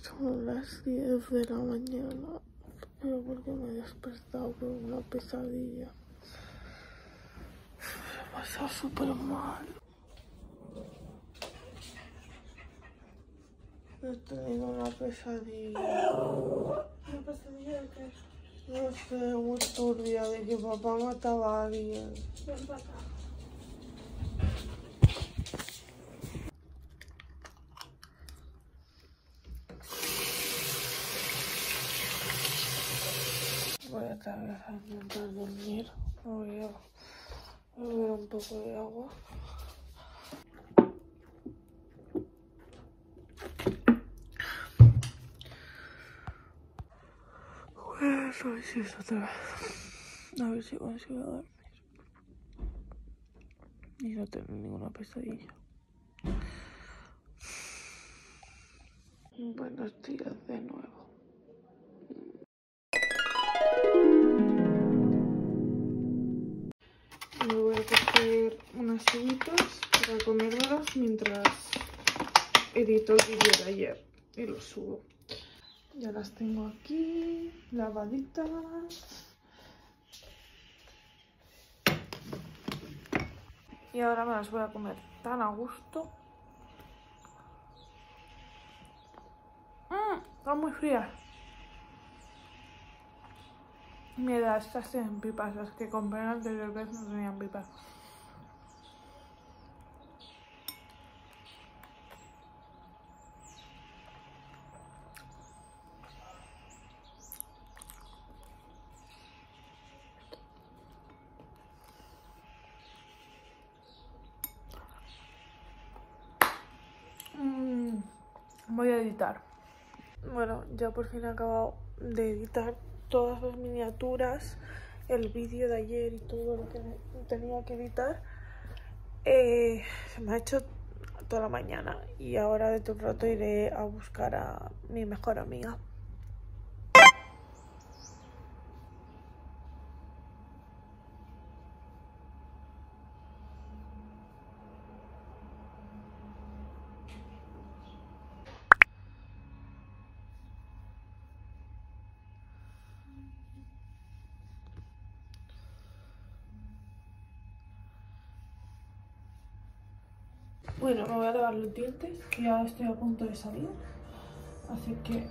Son las 10 de la mañana, pero porque me he despertado con una pesadilla. Me he pasado súper mal. He tenido una pesadilla. ¿Una pesadilla de qué? No sé, muy turbia, de que papá mataba a alguien. Voy a tardar a intentar dormir. Voy a beber un poco de agua. A ver si es otra vez. A ver si consigo dormir. Y no tener ninguna pesadilla. Buenos días de nuevo. Unas uvitas para comérmelas mientras edito el vídeo de ayer y lo subo. Ya las tengo aquí, lavaditas. Y ahora me las voy a comer tan a gusto. Mmm, están muy frías. Mira, estas tienen pipas, las que compré anterior vez no tenían pipas. Voy a editar. Bueno, ya por fin he acabado de editar todas las miniaturas, el vídeo de ayer y todo lo que tenía que editar. Eh, se me ha hecho toda la mañana y ahora de todo un rato iré a buscar a mi mejor amiga. Bueno, me voy a lavar los dientes, que ya estoy a punto de salir. Así que...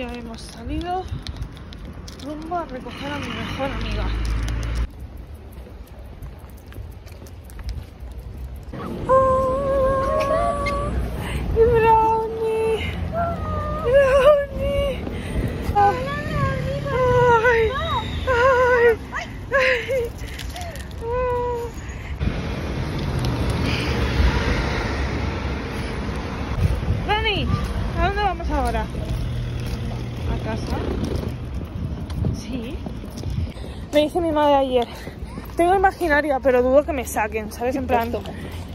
Ya hemos salido rumbo a recoger a mi mejor amiga. ¡Ah! ¡Brownie! ¡Brownie! ¡Ay! ¡Ay! ¡Ay! ¡Ay! Dani, ¿a dónde vamos ahora? ¿A casa? Sí. Me dice mi madre ayer. Tengo imaginaria, pero dudo que me saquen, ¿sabes? En plan.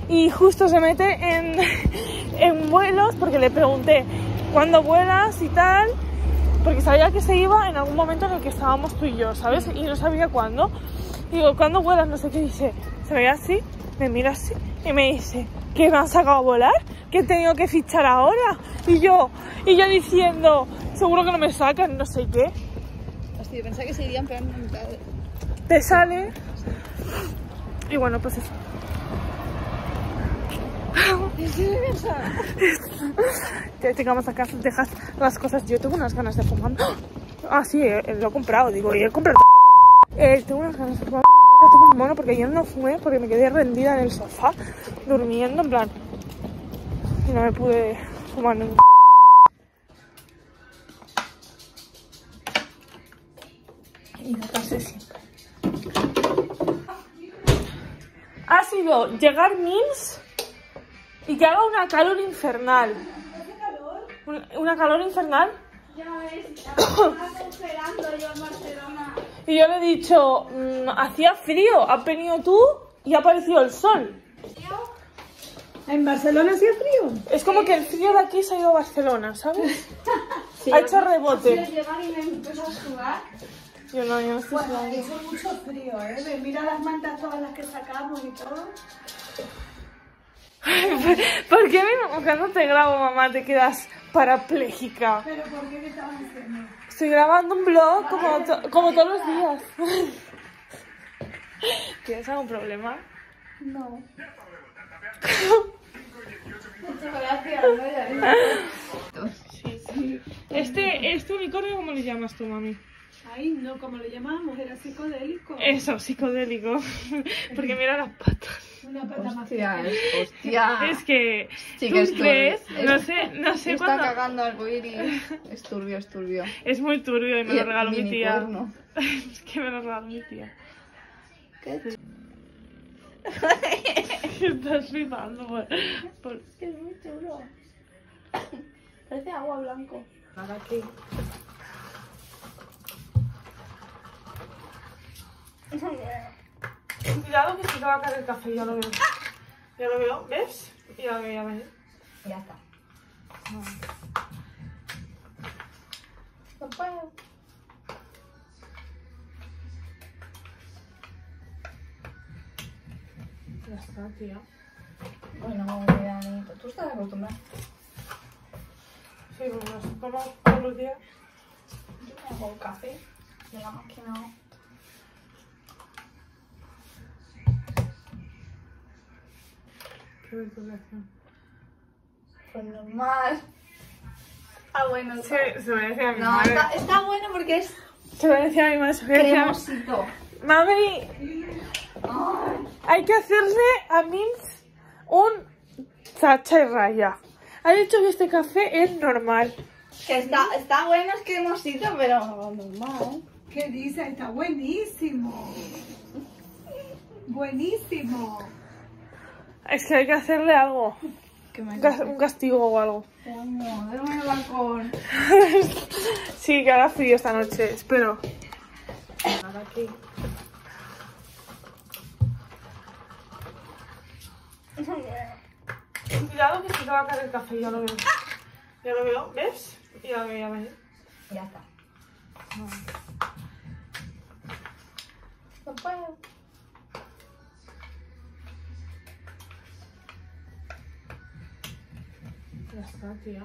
Y justo se mete en, en vuelos porque le pregunté cuándo vuelas y tal. Porque sabía que se iba en algún momento en el que estábamos tú y yo, ¿sabes? Y no sabía cuándo. Y digo, ¿cuándo vuelas? No sé qué dice. Se ve así, me mira así y me dice, ¿que me han sacado a volar? ¿Que he tenido que fichar ahora? Y yo, y yo diciendo, seguro que no me sacan, no sé qué. Hostia, pensaba que se irían pero no te sale. Y bueno, pues eso. que tengamos acá, dejas las cosas. Yo tengo unas ganas de fumar. Ah, sí, eh, eh, lo he comprado, digo, y he comprado. Eh, tengo unas ganas de fumar. No tengo un mono porque yo no fumé porque me quedé rendida en el sofá durmiendo, en plan. Y no me pude fumar ningún. Y no pasé siempre. Sido llegar Mins y que haga una calor infernal. Una, una calor infernal. Ya ves, yo en Barcelona. Y yo le he dicho, mm, hacía frío, has venido tú y ha aparecido el sol. ¿En Barcelona hacía frío? Es como que el frío de aquí se ha ido a Barcelona, ¿sabes? ha hecho rebote. llegar y me empezó a sudar. Yo no, yo no estoy Bueno, hizo mucho frío, ¿eh? Mira las mantas todas las que sacamos y todo. ¿Por qué no te grabo, mamá? Te quedas parapléjica. ¿Pero por qué qué estabas haciendo? Estoy grabando un vlog como, to- como todos los días. ¿Tienes algún problema? No. Muchas gracias, no, ya Sí, sí. Este, este unicornio, ¿cómo le llamas tú, mami? Ay, no, como lo llamamos, era psicodélico. Eso, psicodélico. Porque mira las patas. Una pata más Hostia, pequeña. hostia. Es que, Sí, ¿tú que es crees? Es- No sé, no sé Está cuándo... cagando algo iris. Es turbio, es turbio. Es muy turbio y me Y lo regaló mi tía. minicorno. es que me lo regaló mi tía. ¿Qué? Estás flipando por, por- Es muy chulo. Parece agua blanco. Nada aquí. Cuidado que se te va a caer el café, ya lo veo. Ya lo veo, ¿ves? Ya lo veo, ya veo. Ya está. No puedo. Ya está, tía. Bueno, Anita, tú estás acostumbrada. Sí, pues nos tomamos todos los días. Yo me hago un café de la máquina. Qué. Pues normal. Ah, bueno, Sí, se voy a mi No, madre. está, está bueno porque es Se voy a mi madre. Se cremosito. Mami, Ay, hay que hacerle a Mins un tacha y raya. Ha dicho que este café es normal. que está, está bueno, es cremosito, pero normal. ¿Qué dice? Está buenísimo. Buenísimo. Es que hay que hacerle algo. Que me Un cas- un castigo o algo. Coño, déjame el balcón. sí, que hará frío esta noche, espero. Nada aquí. Cuidado que se te va a caer el café, ya lo veo. Ya lo veo, ¿ves? Ya lo veo, ya veo. Ya está. No puedo. Ya está, tía.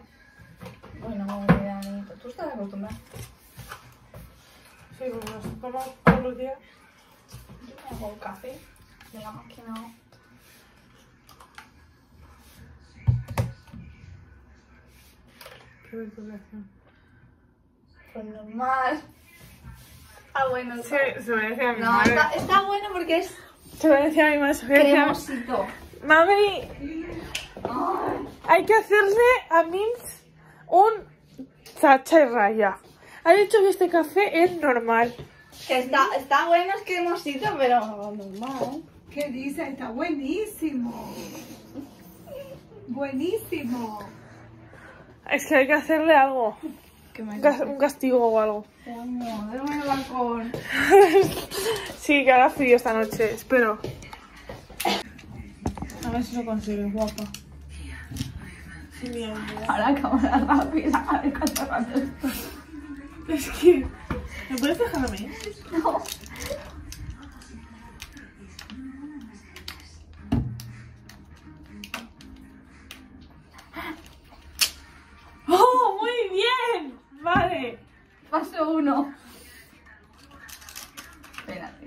Bueno, Anita, tú estás acostumbrada. Sí, pues nos tomamos todos los días. Yo me hago un café de la máquina. Qué vergüenza. Pues normal. Ah, bueno, Sí, se lo voy a mi No, madre. está, está bueno porque es Se lo voy a mi madre. Se cremosito. Mami, Ay, hay que hacerle a Mins un tacha y raya. Ha dicho que este café es normal. que está, está bueno, es cremosito, pero normal. ¿Qué dice? Está buenísimo. Buenísimo. Es que hay que hacerle algo. Que me Un cas- un castigo o algo. Coño, déjame el balcón. sí, que hará frío esta noche, espero. A ver si lo consigues, guapa. Ahora cámara rápida, a ver cuánto rato. Es que... ¿Me puedes dejar a mí? No. ¡Oh, muy bien! Vale. Paso uno. Espérate.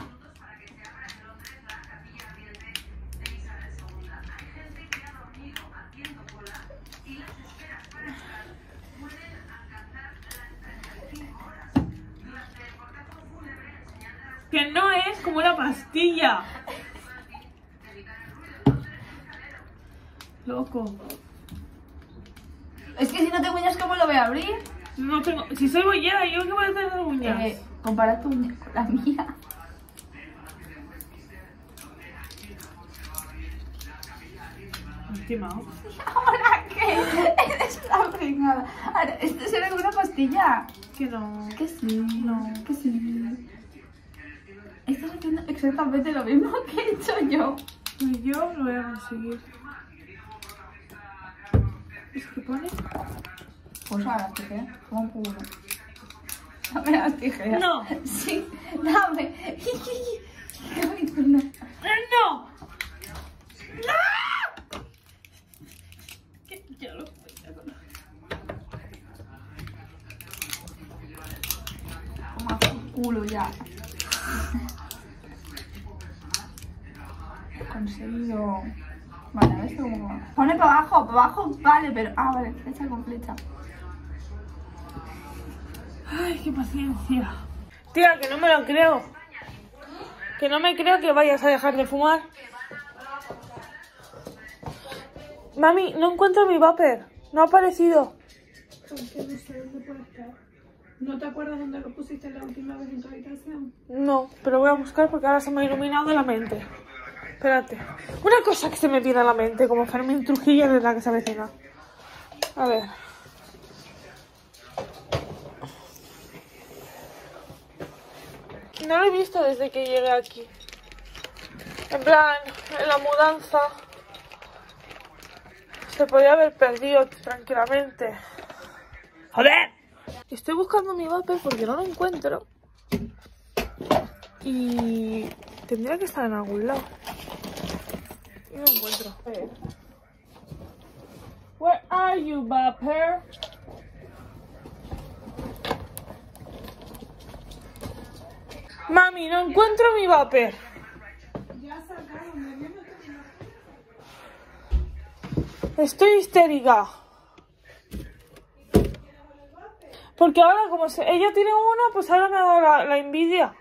Que no es como una pastilla. Loco. Es que si no tengo uñas, ¿cómo lo voy a abrir? No tengo... Si soy bollera, ¿yo qué voy a hacer de uñas? Eh, la mía. estimado. ¿Ahora qué? Eres una pringada. Ahora, esto será como una pastilla. Que no. Que sí, no, que sí. Estás haciendo exactamente lo mismo que he hecho yo. Y yo lo voy a conseguir. ¿Es que pone? Pues ahora, ¿qué? Como un. Dame las tijeras. No. Sí, dame. No. ¡No! Lo Toma por culo ya. Conseguido. Vale, a ver cómo va. Pone para abajo, para abajo, vale, pero. Ah, vale, flecha con flecha. Ay, qué paciencia. Tía, que no me lo creo. Que no me creo que vayas a dejar de fumar. Mami, no encuentro mi vapor. No ha aparecido. ¿No te acuerdas dónde lo pusiste la última vez en tu habitación? No, pero voy a buscar porque ahora se me ha iluminado la mente. Espérate. Una cosa que se me viene a la mente, como Fermín Trujillo de la que se avecina. A ver. No lo he visto desde que llegué aquí. En plan, en la mudanza. Se podía haber perdido tranquilamente. ¡Joder! Estoy buscando mi vapor porque no lo encuentro. Y tendría que estar en algún lado. Y no lo encuentro. Where are you, vapor? Mami, no encuentro mi vapor. Estoy histérica. Porque ahora, como se- ella tiene uno, pues ahora me ha dado la, la envidia.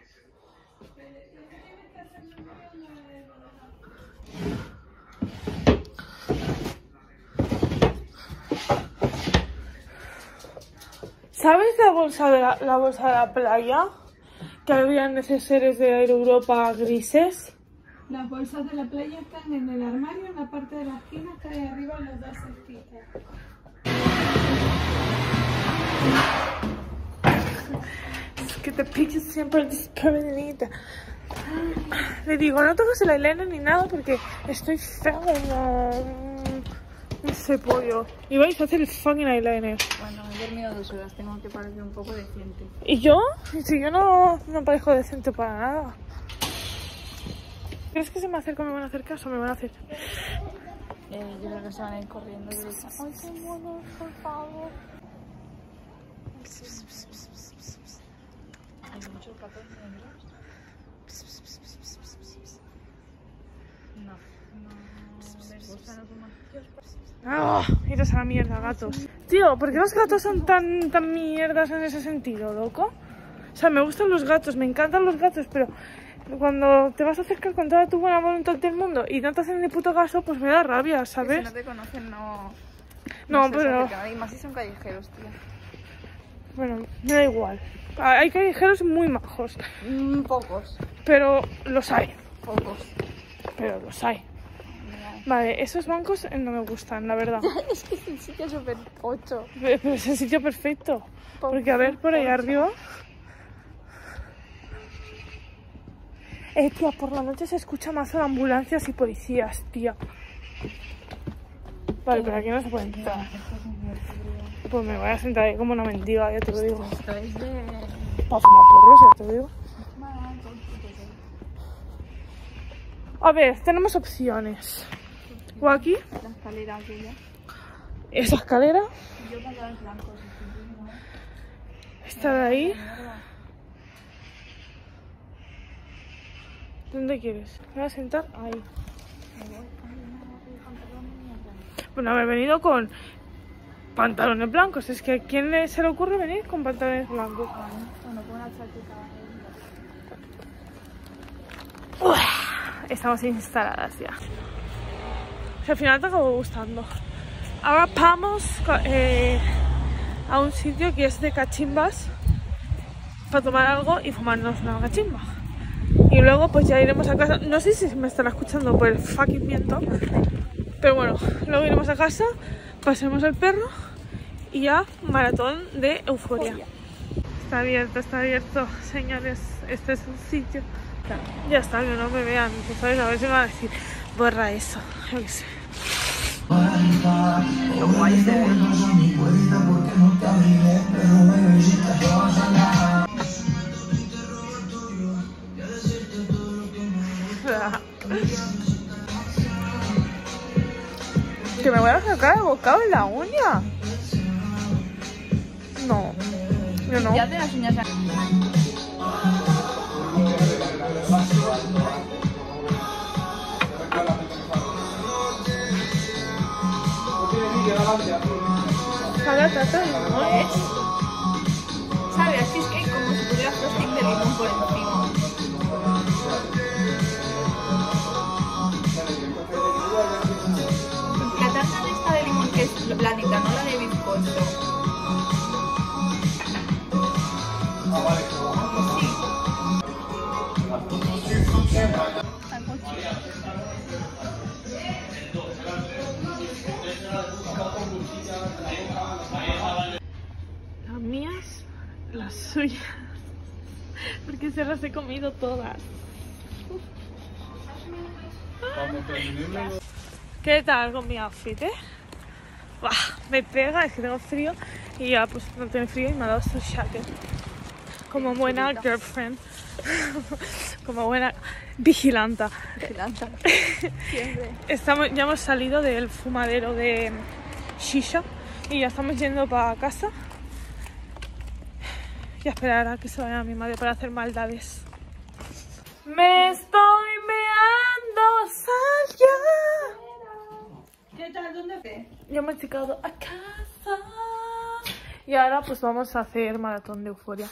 ¿Sabes la bolsa de la, la bolsa de la playa? Que había neceseres de Air Europa grises. Las bolsas de la playa están en el armario, en la parte de la esquina, está ahí arriba en los dos cestitas. Es que te piques siempre desprevenida. Le digo, no toques el eyeliner ni nada porque estoy fea un cepollo. Y vais a hacer el fucking eyeliner. Bueno, he dormido dos horas, tengo que parecer un poco decente. ¿Y yo? Si yo no, no parezco decente para nada. ¿Crees que se me acerca o me van a hacer caso? Me van a hacer. Eh, yo creo que se van a ir corriendo de esa. Ay, qué monos, por favor. Hay muchos gatos negros. No, no, ¡Ah! Iros a la mierda, gatos. Tío, ¿por qué los gatos son tan, tan mierdas en ese sentido, loco? O sea, me gustan los gatos, me encantan los gatos, pero cuando te vas a acercar con toda tu buena voluntad del mundo y no te hacen ni puto caso, pues me da rabia, Si ¿sabes? no te conocen, no. No, se pero-. Y más si son callejeros, tío. Bueno, me da igual. Hay callejeros muy majos, Mm, pocos, pero los hay. pocos. Pero los hay. Vale, esos bancos eh, no me gustan, la verdad. es que es un sitio súper pocho. Pero es el sitio perfecto. Porque a ver, por ahí arriba. Eh, tía, por la noche se escucha más de ambulancias y policías, tía. Vale, pero aquí no se puede entrar. Pues me voy a sentar ahí como una mendiga, ya te lo digo. Esto es de. Para fumar porros, ya te lo digo. A ver, tenemos opciones. O aquí, La escalera aquella. esa escalera, Yo blancos. esta de ahí. ¿Dónde quieres? Me voy a sentar ahí. Bueno, haber venido con pantalones blancos. Es que a quién se le ocurre venir con pantalones blancos. Bueno, con una chaqueta. Estamos instaladas ya. Al final te acabó gustando. Ahora vamos eh, a un sitio que es de cachimbas para tomar algo y fumarnos una cachimba. Y luego pues ya iremos a casa. No sé si me estará escuchando por el fucking viento, Pero bueno, luego iremos a casa, pasemos el perro y ya maratón de euforia. Está abierto, está abierto, señores. Este es un sitio. Ya está, que no me vean. pues, ¿sabes? A ver si me van a decir, borra eso. Sé. Que me voy a sacar el bocado en la uña. No, yo no. Ya te Sabe a trata de limón. ¿Ves? ¿Sabes? Así es que como si tuviera frosting de limón por encima. La tarta de esta de limón que es blandita, no la de bizcocho. Las suyas. Porque se las he comido todas. ¿Qué tal con mi outfit, eh? Me pega, es que tengo frío y ya pues no tengo frío y me ha dado su jacket. Como buena girlfriend. Como buena vigilanta. Vigilanta. Siempre. Estamos, ya hemos salido del fumadero de Shisha y ya estamos yendo para casa. Y a esperar a que se vaya mi madre para hacer maldades. Me estoy meando, sal ya. ¿Qué tal? ¿Dónde fue? Ya hemos llegado a casa. Y ahora pues vamos a hacer maratón de euforia.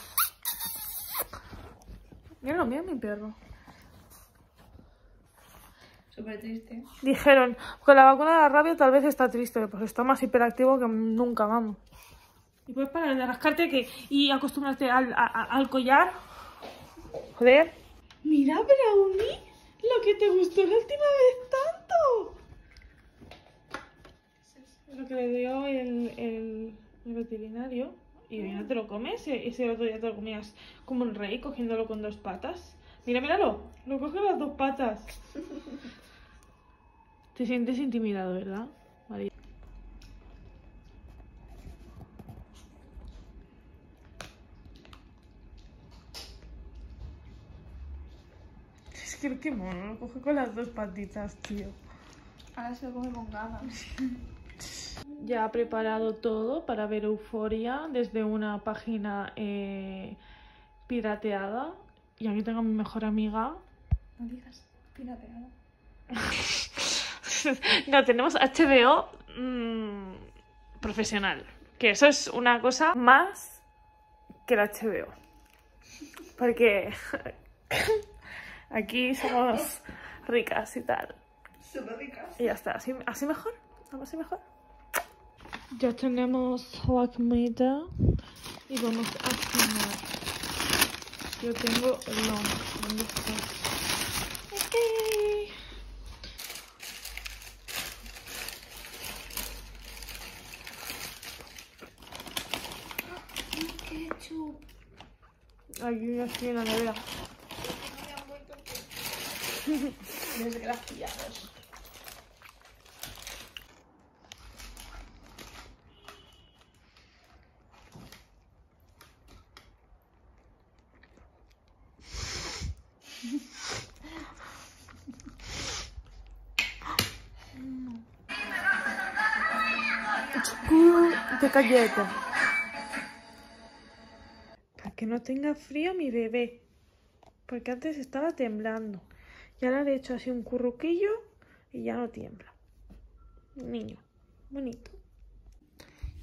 Mira, mira mi perro. Súper triste. Dijeron, con la vacuna de la rabia tal vez está triste, pues está más hiperactivo que nunca, vamos. Y puedes parar de rascarte que, y acostumbrarte al, a- a- al collar. Joder. Mira, Brownie, lo que te gustó la última vez tanto. Lo que le dio el, el, el veterinario. Y hoy no te lo comes, y ese otro día te lo comías como un rey, cogiéndolo con dos patas. Mira, míralo, lo coge las dos patas. Te sientes intimidado, ¿verdad, Es que qué mono, lo coge con las dos patitas, tío. Ahora se lo come con ganas. Ya ha preparado todo para ver Euforia desde una página eh, pirateada. Y aquí tengo a mi mejor amiga. No digas, pirateado. no, tenemos HBO mm, profesional. Que eso es una cosa más que el HBO. Porque aquí somos ricas y tal. Súper ricas. Y ya está, así, así mejor. Así mejor. Ya tenemos la comida y vamos a cenar. Yo tengo el lunch. ¿Dónde está? Ketchup. Aquí ya estoy en la nevera. Desgraciados. de galleta. Para que no tenga frío mi bebé. Porque antes estaba temblando. Y ahora le he hecho así un curruquillo y ya no tiembla. Niño, bonito.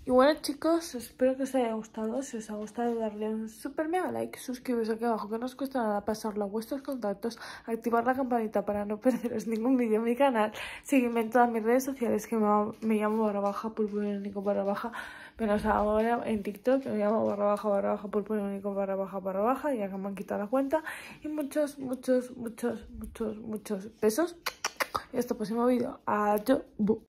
Y bueno chicos, espero que os haya gustado. Si os ha gustado darle un super mega like, suscribiros aquí abajo que no os cuesta nada pasarlo a vuestros contactos, activar la campanita para no perderos ningún vídeo en mi canal, seguirme en todas mis redes sociales que me, llamo barra baja purpurina único barra baja, menos ahora en TikTok que me llamo barra baja barra baja purpurina único barra baja barra baja, ya que me han quitado la cuenta y muchos, muchos, muchos, muchos, muchos besos Y hasta el próximo vídeo. Adiós.